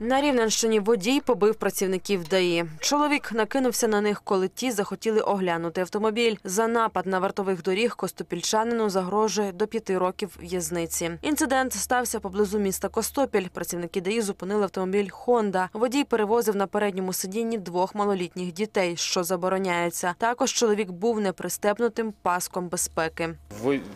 На Рівненщині водій побив працівників ДАІ. Чоловік накинувся на них, коли ті захотіли оглянути автомобіль. За напад на вартових доріг костопільчанину загрожує до п'яти років в'язниці. Інцидент стався поблизу міста Костопіль. Працівники ДАІ зупинили автомобіль Хонда. Водій перевозив на передньому сидінні двох малолітніх дітей, що забороняється. Також чоловік був непристебнутим паском безпеки.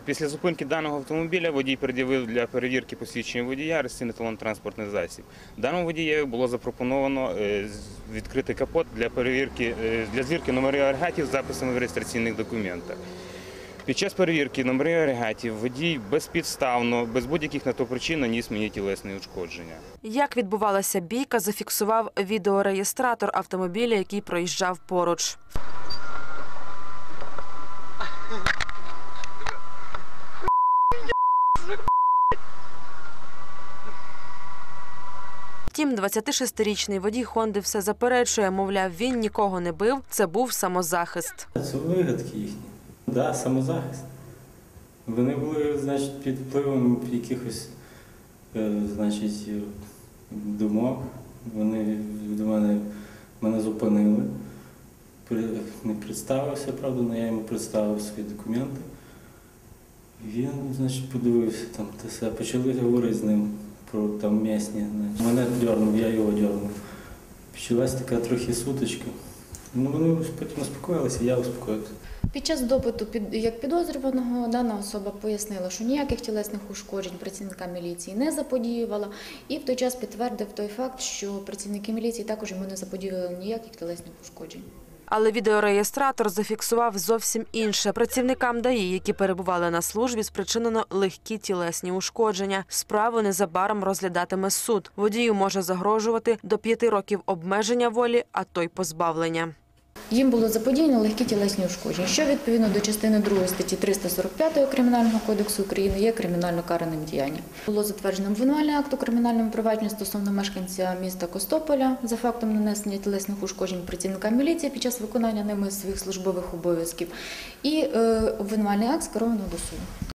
Після зупинки даного автомобіля водій пред'явив для перевірки посвідчення водія реєстраційний талон транспортний засіб. Даному водієві було запропоновано е, відкрити капот для перевірки е, для звірки номерів агрегатів з записами в реєстраційних документах. Під час перевірки номерів агрегатів водій безпідставно, без будь-яких на то причин наніс мені тілесне ушкодження. Як відбувалася бійка, зафіксував відеореєстратор автомобіля, який проїжджав поруч. Втім, 26-річний водій Хонди все заперечує, мовляв, він нікого не бив, це був самозахист. Це вигадки їхні. Так, да, самозахист. Вони були, значить, під впливом якихось, е, значить, думок. Вони до мене, мене зупинили. Не представився, правда, але я йому представив свої документи. Він, значить, подивився там те все. Почали говорити з ним про там. Значить. Мене дьорнув, я його дьорнув. Почалась така трохи сутичка. Ну, вони потім успокоїлися, я успокоївся. Під час допиту під як підозрюваного дана особа пояснила, що ніяких тілесних ушкоджень працівника міліції не заподіювала, і в той час підтвердив той факт, що працівники міліції також йому не заподіювали ніяких тілесних ушкоджень. Але відеореєстратор зафіксував зовсім інше. Працівникам ДАІ, які перебували на службі, спричинено легкі тілесні ушкодження. Справу незабаром розглядатиме суд. Водію може загрожувати до п'яти років обмеження волі, а то й позбавлення. Їм було заподіяно легкі тілесні ушкодження, що відповідно до частини 2 статті 345 Кримінального кодексу України є кримінально караним діянням. Було затверджено обвинувальний акт у кримінальному провадженні стосовно мешканця міста Костополя за фактом нанесення тілесних ушкоджень працівника міліції під час виконання ними своїх службових обов'язків. І е, обвинувальний акт скеровано до суду.